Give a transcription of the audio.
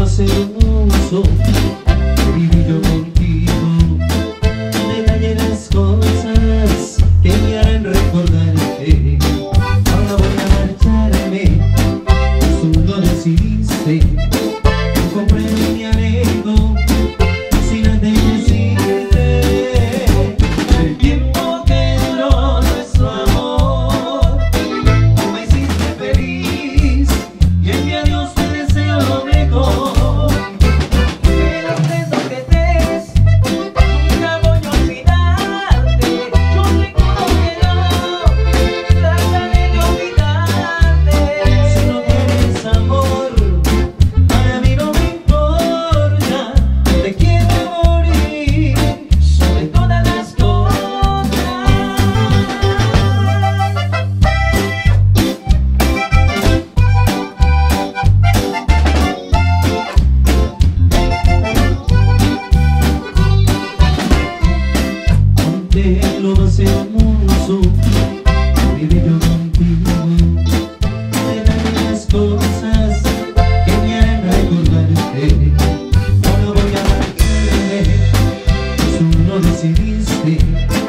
más hermoso he vivido contigo. Me callé las cosas que me harán recordarte. Ahora voy a marcharme, tú lo decidiste. quiero más hermoso vivir yo contigo. Te las cosas que me harán recordarte. No lo voy a mantener, tú lo decidiste.